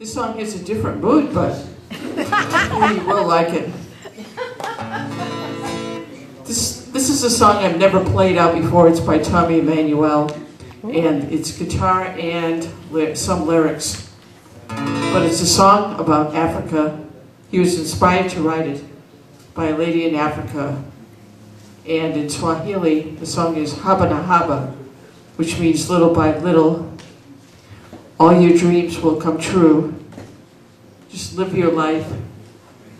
This song has a different mood, but you will like it. This, this is a song I've never played out before. It's by Tommy Emmanuel, and it's guitar and ly some lyrics. But it's a song about Africa. He was inspired to write it by a lady in Africa. And in Swahili, the song is Haba na Haba, which means little by little, all your dreams will come true. Just live your life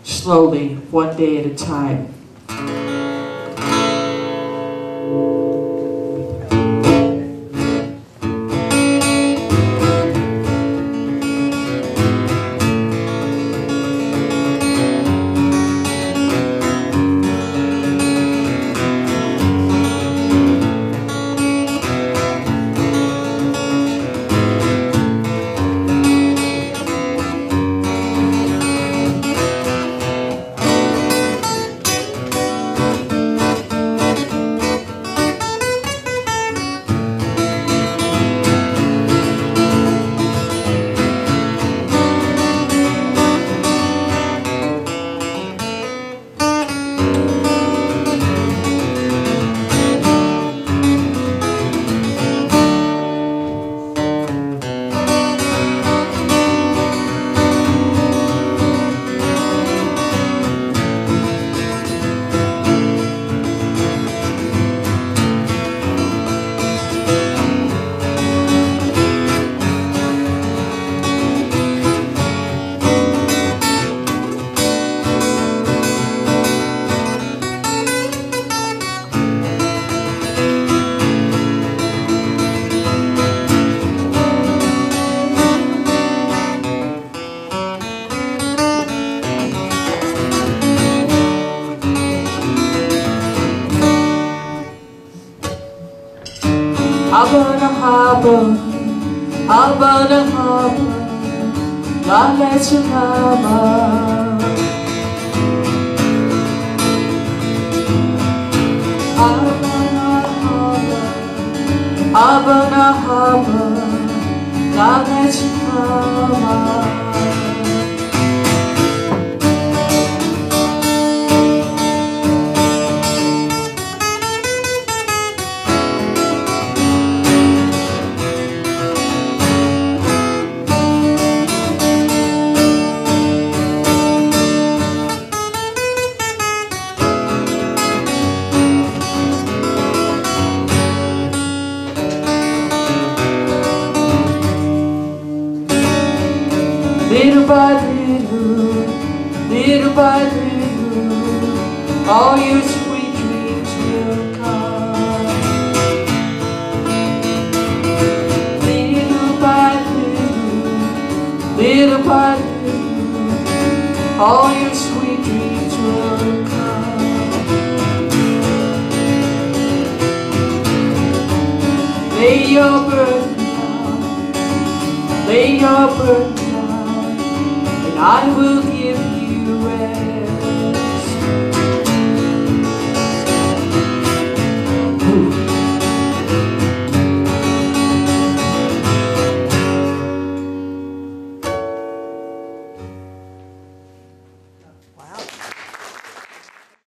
slowly, one day at a time. Haba, Habana haba, la leche mama. Haba na haba, Habana haba, la leche Little by little, little by little, all your sweet dreams will come. Little by little, little by little, all your sweet dreams will come. Lay your burden down, lay your burden down, I will